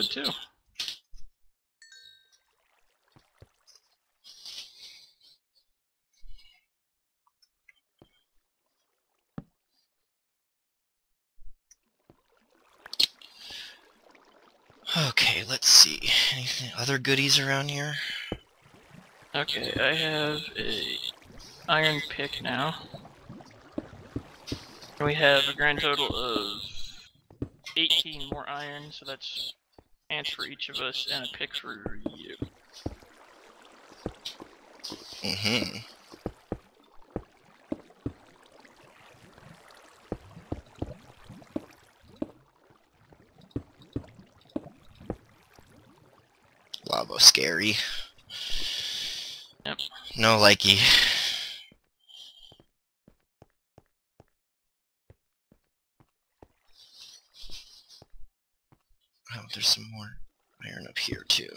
episode two. Okay, let's see. Anything other goodies around here? Okay, I have a iron pick now. We have a grand total of 18 more iron, so that's ants for each of us and a pick for you. Mm-hmm. Lavo scary. Yep. No likey. Oh, there's some more iron up here too.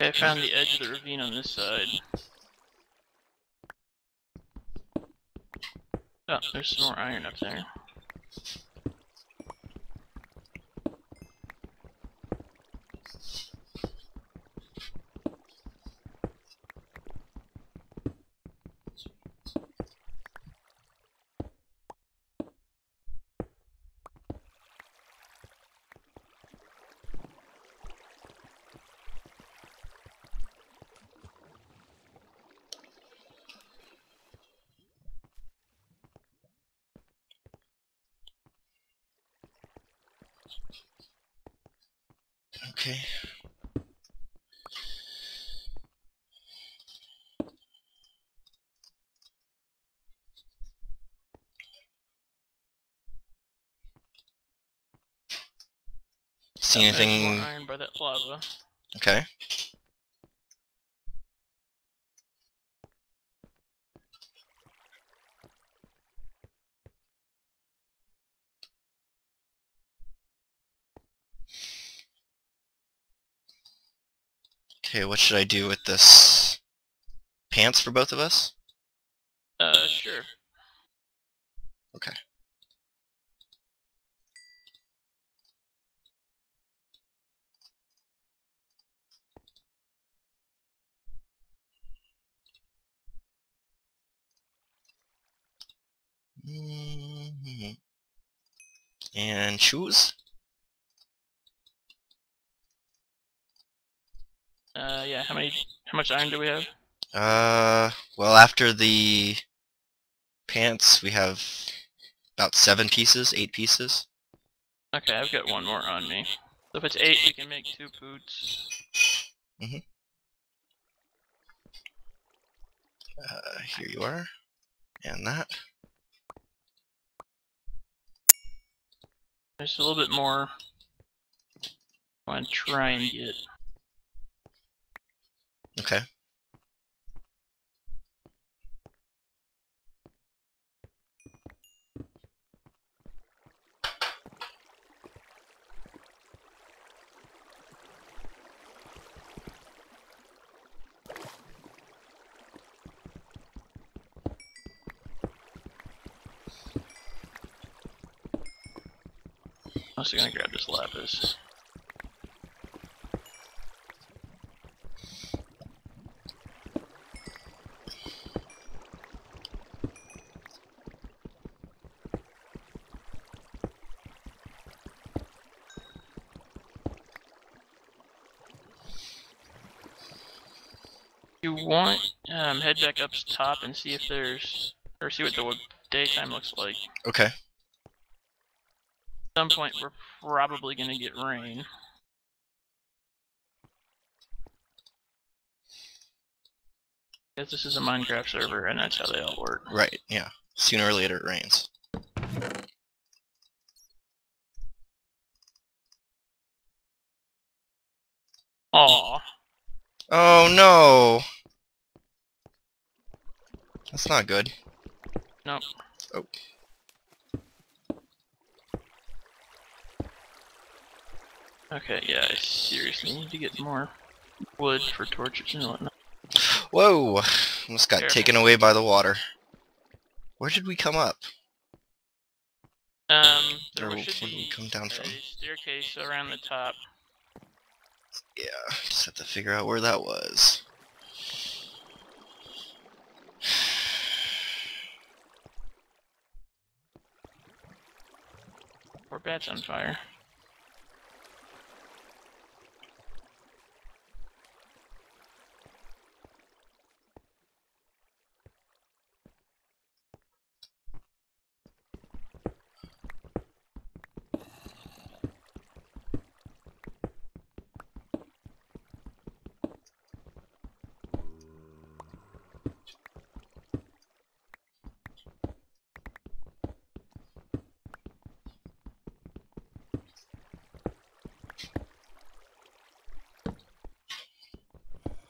I found the edge of the ravine on this side. Oh, there's some more iron up there. Okay. See anything? more iron by that lava. Okay. Okay, what should I do with this? Pants for both of us? Uh, sure. Okay. Mhm. And shoes? Uh, yeah, how many, how much iron do we have? Uh, well, after the pants, we have about seven pieces, eight pieces. Okay, I've got one more on me. So if it's eight, we can make two boots. Uh, here you are. And that. There's a little bit more. I want to try and get. Okay. I'm also gonna grab this lapis. You want um, head back up top and see if there's or see what the daytime looks like. Okay. At some point, we're probably gonna get rain. Because this is a Minecraft server, and that's how they all work. Right, yeah. Sooner or later it rains. Aw. Oh no! That's not good. No. Oh. Okay, yeah, I seriously need to get more wood for torches and whatnot. Whoa! Almost got Careful. taken away by the water. Where did we come up? Um, there Or should be come down from? staircase around the top. Yeah, just have to figure out where that was. Bats on fire.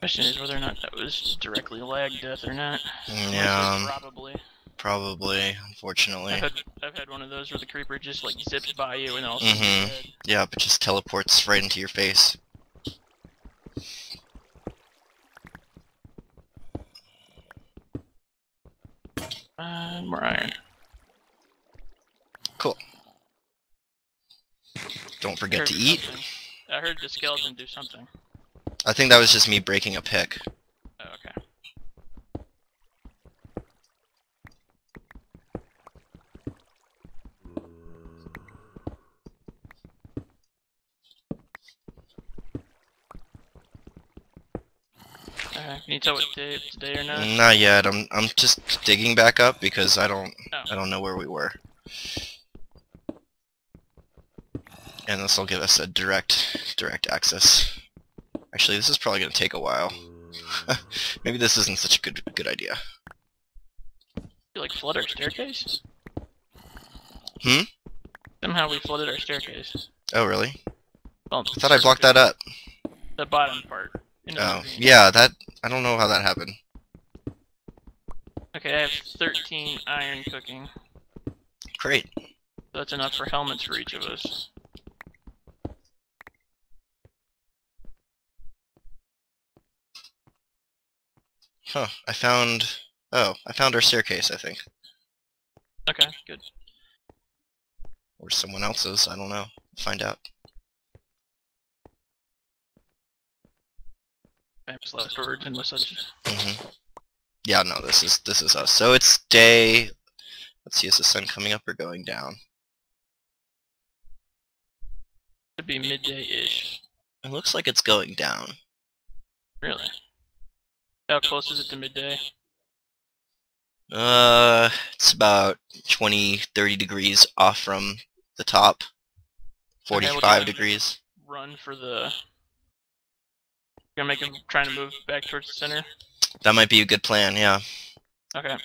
Question is whether or not that was directly lag death or not. Mm, Yeah, um, probably. probably, unfortunately. I've had, I've had one of those where the creeper just like zips by you and then all Mhm. sudden. Yeah, but just teleports right into your face. Uh, more iron. Cool. Don't forget to eat. something. I heard the skeleton do something. I think that was just me breaking a pick. Oh, okay. Uh, can you tell what day today or not? Not yet. I'm I'm just digging back up because I don't Oh. I don't know where we were. And this will give us a direct direct access. Actually, this is probably going to take a while. Maybe this isn't such a good good idea. You like flood our staircase? Hmm? Somehow we flooded our staircase. Oh, really? Well, I thought I blocked that up. The bottom part. Oh, yeah, that I don't know how that happened. Okay, I have 13 iron cooking. Great. So that's enough for helmets for each of us. Huh. I found Oh, I found our staircase, I think. Okay, good. Or someone else's, I don't know. Find out. Perhaps last and such. hmm Yeah, no, this is this is us. So it's day. Let's see, is the sun coming up or going down? Should be midday-ish. It looks like it's going down. Really? How close is it to midday? Uh, it's about 20, 30 degrees off from the top. Okay, we'll 45 degrees. Run for the. Gonna make him trying to move back towards the center. That might be a good plan, yeah. Okay.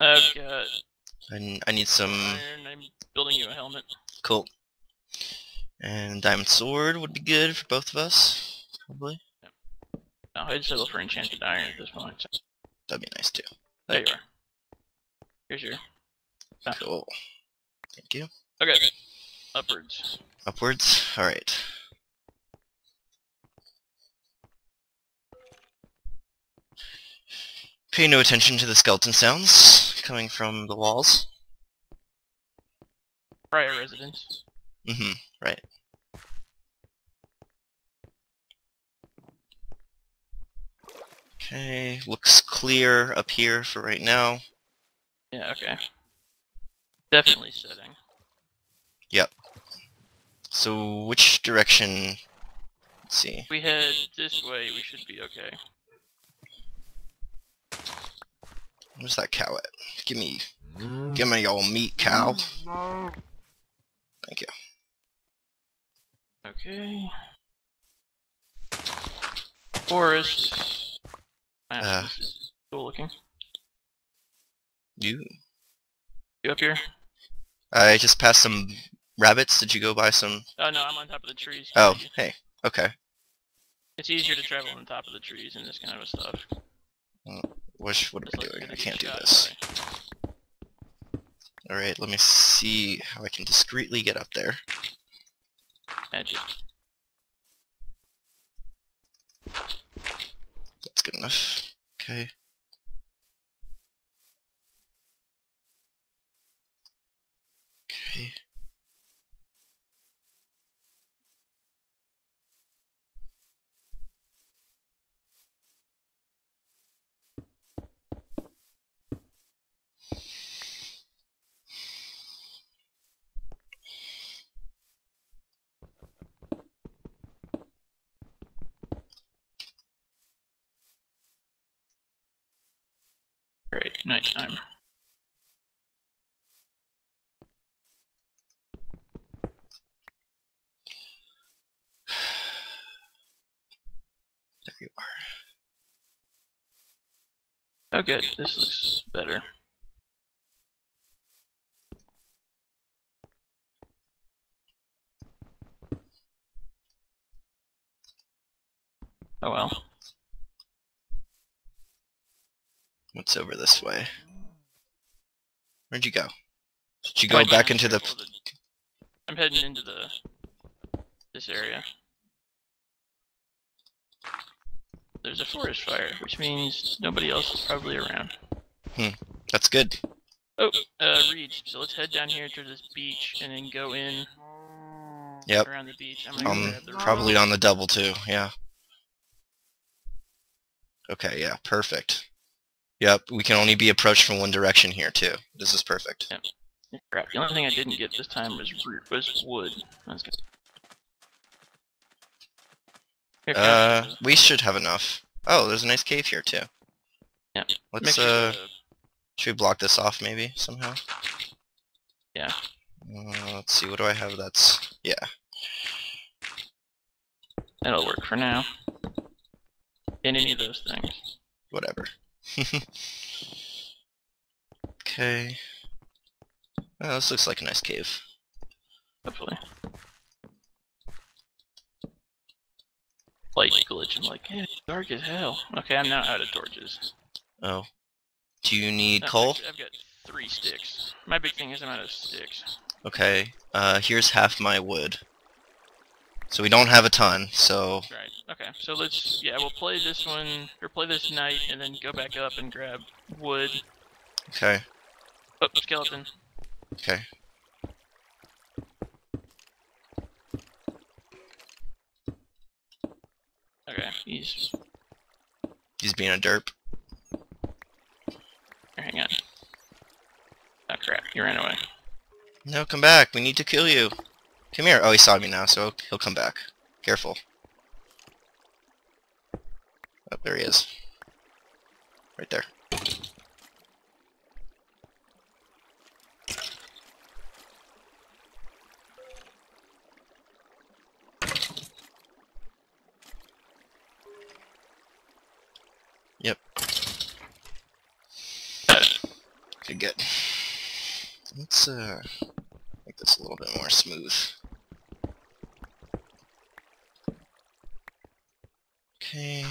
I've got I, n- I need some iron. I'm building you a helmet. cool. And diamond sword would be good for both of us, probably. No, I'd settle for enchanted iron at this point. That'd be nice too. there you are. Here's your. Cool. Thank you. Okay. Upwards. Upwards. All right. Pay no attention to the skeleton sounds coming from the walls. Prior residence. Mm-hmm. Right. Okay, looks clear up here for right now. Yeah, okay. Definitely setting. Yep. So which direction? Let's see. If we head this way, we should be okay. Where's that cow at? Give me, give me your meat, cow. Thank you. Okay. Forest. Uh. cool looking. You. You up here? I just passed some rabbits. Did you go buy some? Oh no, I'm on top of the trees. Oh, hey. Okay. It's easier to travel on top of the trees and this kind of stuff. What, what am I doing? I can't do this. Alright, let me see how I can discreetly get up there. Magic. That's good enough. Okay. Okay. Great, nighttime. There you are. Oh good, this looks better. Oh well. What's over this way? Where'd you go? Did you go back into the... I'm heading into the this area. There's a forest fire, which means nobody else is probably around. Hmm, That's good. Oh, uh, Reed. So let's head down here to this beach and then go in. Yep. Around the beach. I'm gonna Um, the probably on the double too, yeah. Okay, yeah, perfect. Yep, we can only be approached from one direction here too. This is perfect. Crap. The only thing I didn't get this time was was wood. That's good. Here Uh, comes- we should have enough. Oh, there's a nice cave here too. Yeah. Let's make sure uh, the- should we block this off maybe somehow? Yeah. Uh, let's see, what do I have that's... Yeah. that'll work for now. In any of those things. whatever. okay. Oh, this looks like a nice cave. Hopefully. Light glitching like, yeah, it's dark as hell. Okay, I'm now out of torches. Oh. Do you need No, coal? actually, I've got three sticks. My big thing is I'm out of sticks. Okay. Uh, here's half my wood. So we don't have a ton, so... Right. Okay. So let's yeah, we'll play this one or play this night and then go back up and grab wood. Okay. Oh, skeleton. Okay. Okay, he's He's being a derp. hang on. Oh crap, he ran away. No, come back. We need to kill you. Come here. Oh, he saw me now, so he'll come back. Careful. Oh, there he is. Right there. Yep. Okay, good. Let's uh make this a little bit more smooth. Okay.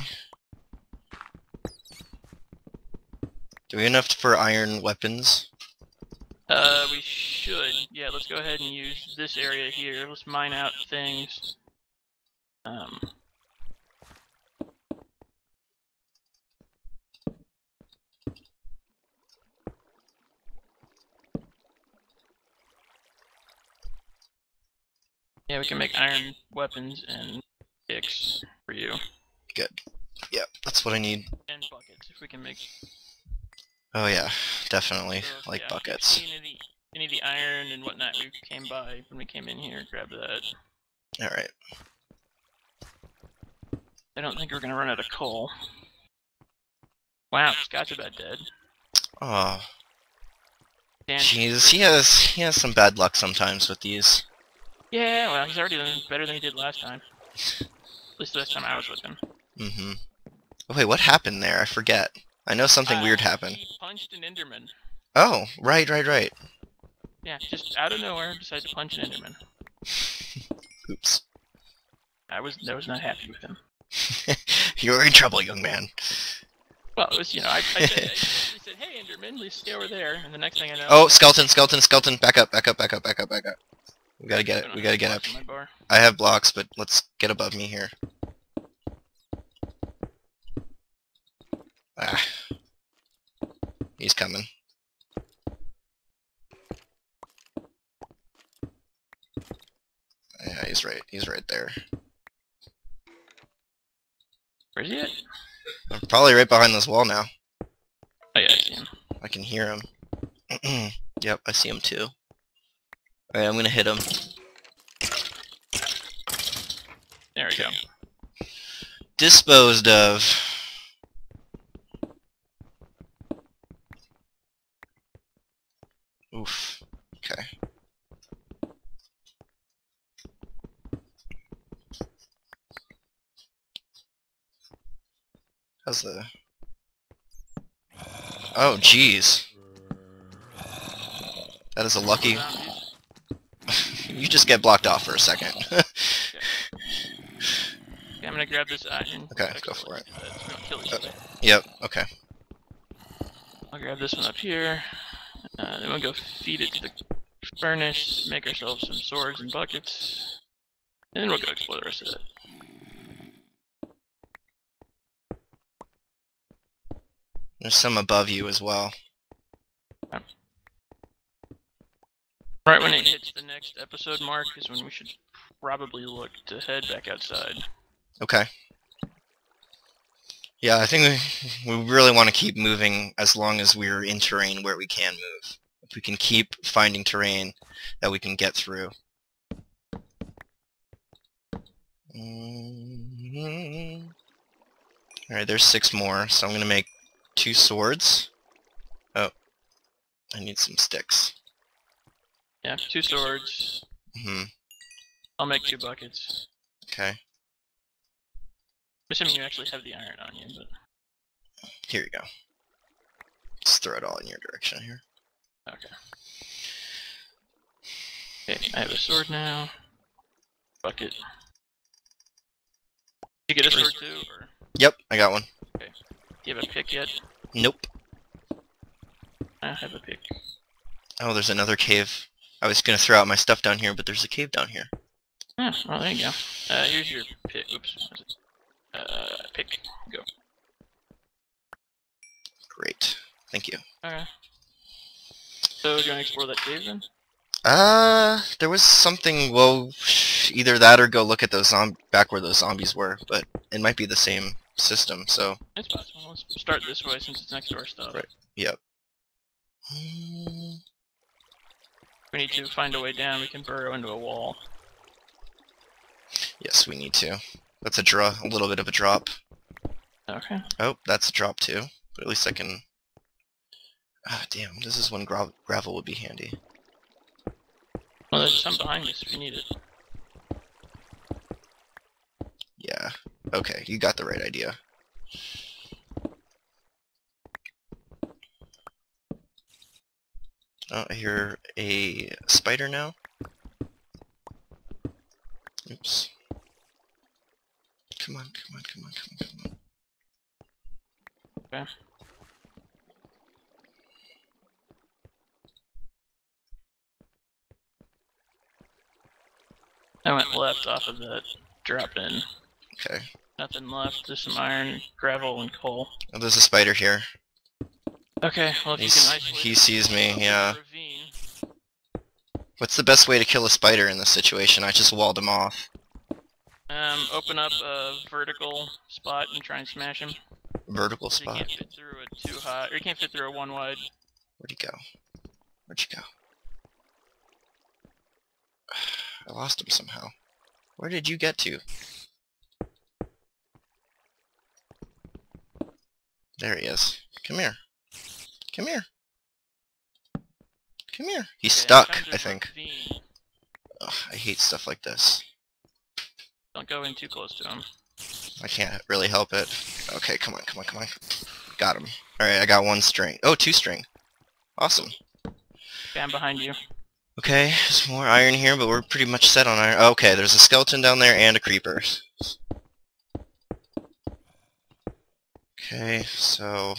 Do we have enough for iron weapons? Uh, we should. Yeah, let's go ahead and use this area here. Let's mine out things. Um. Yeah, we can make iron weapons and picks for you. Good. Yep, that's what I need. And buckets, if we can make Oh yeah, definitely. So, Like yeah, buckets. Any of, the, any of the iron and whatnot we came by when we came in here, grab that. Alright. I don't think we're gonna run out of coal. Wow, Scott's about dead. Oh, Dan, jeez, he has he has some bad luck sometimes with these. Yeah, well, he's already done better than he did last time. At least the last time I was with him. Mm-hmm. Oh, wait, what happened there? I forget. I know something Uh, weird happened. He punched an Enderman. Oh, right, right, right. Yeah, just out of nowhere, decided to punch an Enderman. Oops. I was, I was not happy with him. You're in trouble, young man. Well, it was, you know, I, I, said, I said, hey, Enderman, please stay over there. And the next thing I know, Oh, skeleton, skeleton, skeleton. Back up, back up, back up, back up, back up. We gotta get it. We gotta get up. blocks in my bar. I have blocks, but let's get above me here. Ah. He's coming. Yeah, he's right. He's right there. Where's he at? I'm probably right behind this wall now. Oh yeah, I see him. I can hear him. yep, I see him too. Alright, I'm gonna hit him. There we go. Disposed of. Oof. Okay. How's the... Oh, jeez. That is a lucky... You just get blocked off for a second. Okay, I'm gonna grab this iron. Okay, Actually, go for let's do that. It's gonna kill each Uh, yep, okay. I'll grab this one up here. Uh, then we'll go feed it to the furnace, make ourselves some swords and buckets. And then we'll go explore the rest of it. There's some above you as well. Right when it hits the next episode mark is when we should probably look to head back outside. Okay. Yeah, I think we, we really want to keep moving as long as we're in terrain where we can move. If we can keep finding terrain that we can get through. Mm-hmm. Alright, there's six more, so I'm gonna make two swords. Oh. I need some sticks. Yeah, two swords. hmm I'll make two buckets. Okay. I'm assuming you actually have the iron on you, but Here you go. Just throw it all in your direction here. okay. Okay, I have a sword now. Bucket. You get a sword too, or Yep, I got one. Okay. Do you have a pick yet? Nope. I have a pick. Oh, there's another cave. I was gonna throw out my stuff down here, but there's a cave down here. Ah, well, there you go. Uh, here's your pick. Oops. what was it? Uh, pick. Go. Great. Thank you. Okay. So, do you want to explore that cave then? Uh, there was something, well, either that or go look at those zom back where those zombies were, but it might be the same system, so, It's possible. Let's start this way since it's next to our stuff. Right. yep. Mm, If we need to find a way down, we can burrow into a wall. Yes, we need to. That's a draw, a little bit of a drop. Okay. Oh, that's a drop too, but at least I can... Ah, damn, this is when gra gravel would be handy. Well, there's some behind us if you need it. Yeah. Okay, you got the right idea. Oh, I hear a spider now. Oops. Come on, come on, come on, come on, come on. Okay. I went left off of that drop in. Okay. Nothing left, just some iron, gravel, and coal. Oh, there's a spider here. Okay, well if you can he sees me, yeah. What's the best way to kill a spider in this situation? I just walled him off. um, open up a vertical spot and try and smash him. Vertical So you spot. can't fit through a two high, or you can't fit through a one wide. Where'd he go? Where'd you go? I lost him somehow. Where did you get to? There he is. Come here. Come here. Come here. He's Okay, stuck, I think. Ugh, I hate stuff like this. Don't go in too close to him. I can't really help it. Okay, come on, come on, come on. Got him. Alright, I got one string. Oh, two string. Awesome. Okay, I'm behind you. Okay, there's more iron here, but we're pretty much set on iron. Okay, there's a skeleton down there and a creeper. Okay, so...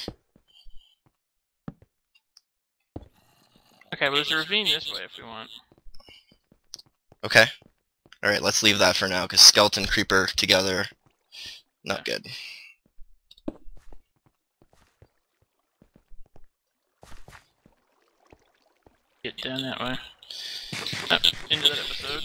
Okay, well there's a ravine this way if we want. Okay. Alright, let's leave that for now, because skeleton creeper together, not good. Get down that way. Oh, into that episode.